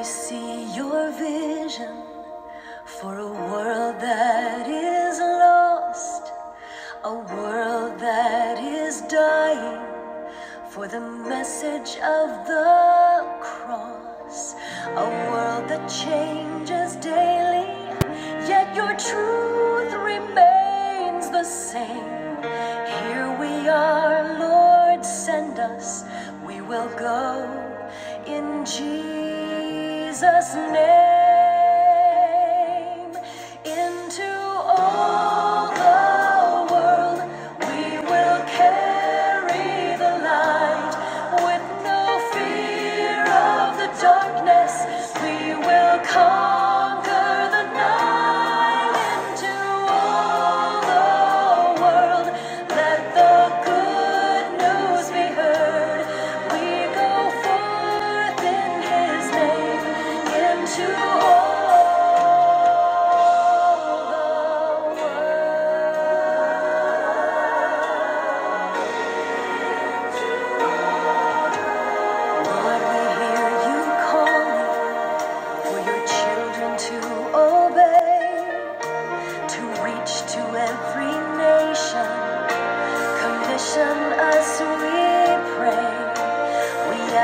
we see your vision for a world that is lost, a world that is dying for the message of the cross, a world that changes daily, yet your truth remains the same. Here we are, Lord, send us, we will go in Jesus' name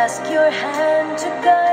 ask your hand to guide